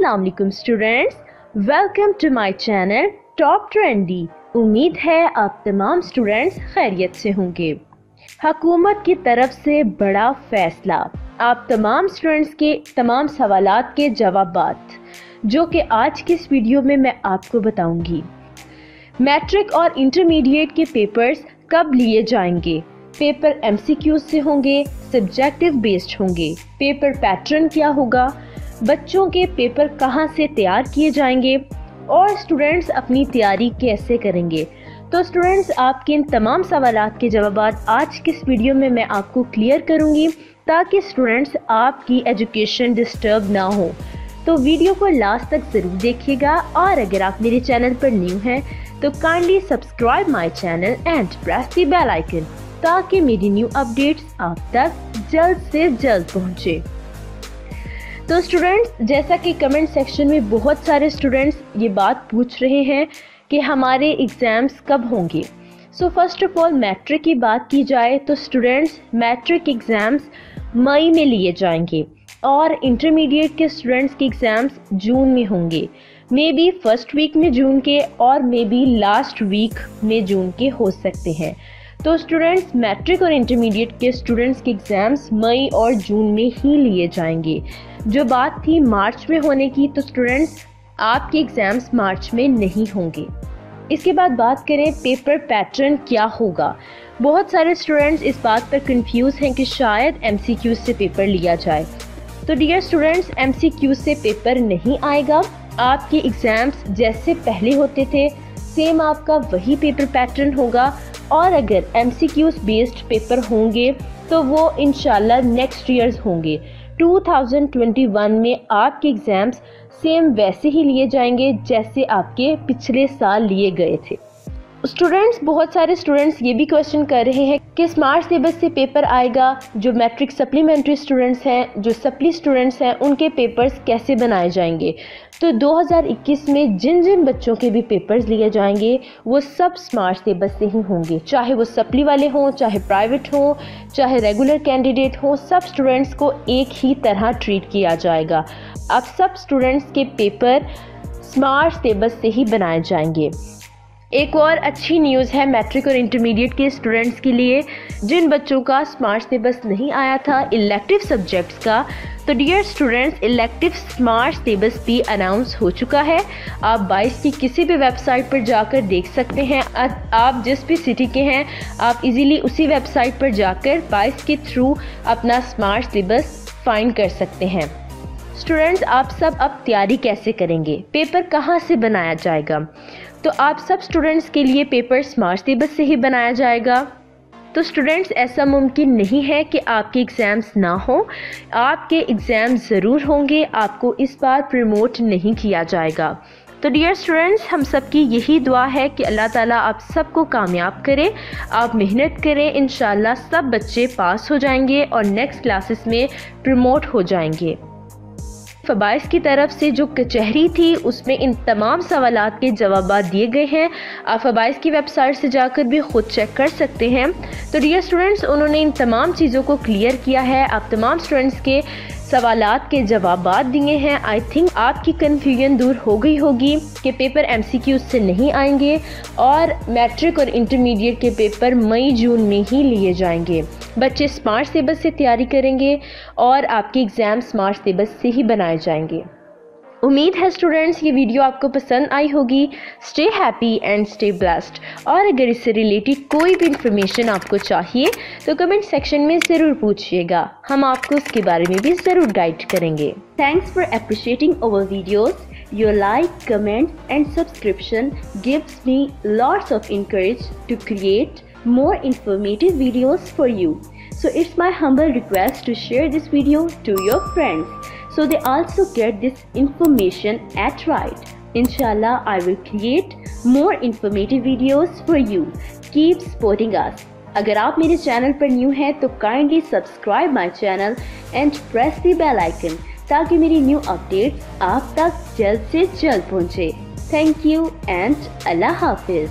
वालेकुम students welcome to my channel top trendy उम्मीद है आप तमाम स्टूडेंट्स खैरियत से होंगे। हकूमत की तरफ़ से बड़ा फैसला। आप तमाम स्टूडेंट्स के, तमाम सवालात के जवाबात, जो कि आज के इस वीडियो में मैं आपको बताऊँगी। मैट्रिक और इंटरमीडिएट के पेपर्स कब लिए जाएँगे? पेपर एमसीक्यूज से होंगे सब्जेक्टिव बेस्ड होंगे। पेपर पैटर्न क्या होगा? बच्चों के पेपर कहाँ से तैयार किए जाएँगे और स्टूडेंट्स अपनी तैयारी कैसे करेंगे? तो स्टूडेंट्स आपके इन तमाम सवाल के जवाब आज के इस वीडियो में मैं आपको क्लियर करूँगी ताकि स्टूडेंट्स आपकी एजुकेशन डिस्टर्ब ना हो। तो वीडियो को लास्ट तक ज़रूर देखिएगा और अगर आप मेरे चैनल पर न्यू हैं तो kindly subscribe my channel and press the bell icon ताकि मेरी न्यू अपडेट्स आप तक जल्द से जल्द पहुँचे। तो स्टूडेंट्स जैसा कि कमेंट सेक्शन में बहुत सारे स्टूडेंट्स ये बात पूछ रहे हैं कि हमारे एग्ज़ाम्स कब होंगे। So first of all matric की बात की जाए तो स्टूडेंट्स मैट्रिक एग्ज़ाम्स मई में लिए जाएँगे और इंटरमीडिएट के स्टूडेंट्स के एग्ज़ाम्स जून में होंगे। मे बी फ़र्स्ट वीक में जून के और मे बी लास्ट वीक में जून के हो सकते हैं। तो स्टूडेंट्स मैट्रिक और इंटरमीडिएट के स्टूडेंट्स के एग्ज़ाम्स मई और जून में ही लिए जाएँगे। जो बात थी मार्च में होने की तो स्टूडेंट्स आपके एग्ज़ाम्स मार्च में नहीं होंगे। इसके बाद बात करें पेपर पैटर्न क्या होगा। बहुत सारे स्टूडेंट्स इस बात पर कंफ्यूज हैं कि शायद एमसीक्यू से पेपर लिया जाए। तो डियर स्टूडेंट्स एमसीक्यू से पेपर नहीं आएगा। आपके एग्ज़ाम्स जैसे पहले होते थे सेम आपका वही पेपर पैटर्न होगा। और अगर एम बेस्ड पेपर होंगे तो वो इन नेक्स्ट ईयर्स होंगे। 2021 में आपके एग्ज़ाम्स सेम वैसे ही लिए जाएँगे जैसे आपके पिछले साल लिए गए थे। स्टूडेंट्स बहुत सारे स्टूडेंट्स ये भी क्वेश्चन कर रहे हैं कि स्मार्ट सिलेबस से पेपर आएगा जो मैट्रिक सप्लीमेंट्री स्टूडेंट्स हैं, जो सप्ली स्टूडेंट्स हैं, उनके पेपर्स कैसे बनाए जाएँगे? तो 2021 में जिन जिन बच्चों के भी पेपर्स लिए जाएँगे, वो सब स्मार्ट सिलेबस से ही होंगे। चाहे वो सप्ली वाले हों, चाहे प्राइवेट हों, चाहे रेगुलर कैंडिडेट हों, सब स्टूडेंट्स को एक ही तरह ट्रीट किया जाएगा। अब सब स्टूडेंट्स के पेपर स्मार्ट सिलेबस से ही बनाए जाएँगे। एक और अच्छी न्यूज़ है मैट्रिक और इंटरमीडिएट के स्टूडेंट्स के लिए, जिन बच्चों का स्मार्ट सिलेबस नहीं आया था इलेक्टिव सब्जेक्ट्स का तो dear students elective smart syllabus भी अनाउंस हो चुका है। आप 22 की किसी भी वेबसाइट पर जाकर देख सकते हैं। आप जिस भी सिटी के हैं, आप इजीली उसी वेबसाइट पर जाकर 22 के थ्रू अपना स्मार्ट सिलेबस फाइंड कर सकते हैं। स्टूडेंट्स आप सब अब तैयारी कैसे करेंगे? पेपर कहाँ से बनाया जाएगा? तो आप सब स्टूडेंट्स के लिए पेपर स्मार्ट सिलेबस से ही बनाया जाएगा। तो स्टूडेंट्स ऐसा मुमकिन नहीं है कि आपके एग्ज़ाम्स ना हो। आपके एग्ज़ाम ज़रूर होंगे, आपको इस बार प्रमोट नहीं किया जाएगा। तो डियर स्टूडेंट्स हम सब की यही दुआ है कि अल्लाह ताला आप सबको कामयाब करे, आप मेहनत करें इन सब बच्चे पास हो जाएँगे और नेक्स्ट क्लासेस में प्रमोट हो जाएँगे। फबाइस की तरफ़ से जो कचहरी थी, उसमें इन तमाम सवाल के जवाब दिए गए हैं। आप फबाइस की वेबसाइट से जाकर भी ख़ुद चेक कर सकते हैं। तो डियर स्टूडेंट्स उन्होंने इन तमाम चीज़ों को क्लियर किया है। आप तमाम स्टूडेंट्स के सवालात के जवाब दिए हैं। आई थिंक आपकी कन्फ्यूज़न दूर हो गई होगी कि पेपर एम सी से नहीं आएँगे और मैट्रिक और इंटरमीडिएट के पेपर मई, जून में ही लिए जाएँगे। बच्चे स्मार्ट सिलेबस से तैयारी करेंगे और आपके एग्ज़ाम स्मार्ट सिलेबस से ही बनाए जाएँगे। उम्मीद है स्टूडेंट्स ये वीडियो आपको पसंद आई होगी। Stay happy and stay blessed और अगर इससे रिलेटेड कोई भी इंफॉर्मेशन आपको चाहिए तो कमेंट सेक्शन में ज़रूर पूछिएगा। हम आपको उसके बारे में भी ज़रूर गाइड करेंगे। Thanks for appreciating over videos your like comments and subscription gives me lots of encourage to create more informative videos for you so it's my humble request to share this video to your friends so they also get this information at right. Inshallah, I will create more informative videos for you. Keep supporting us. अगर आप मेरे channel पर new हैं तो kindly subscribe my channel and press the bell icon ताकि मेरी new updates आप तक जल्द से जल्द पहुंचे थैंक यू एंड अल्लाह हाफिज़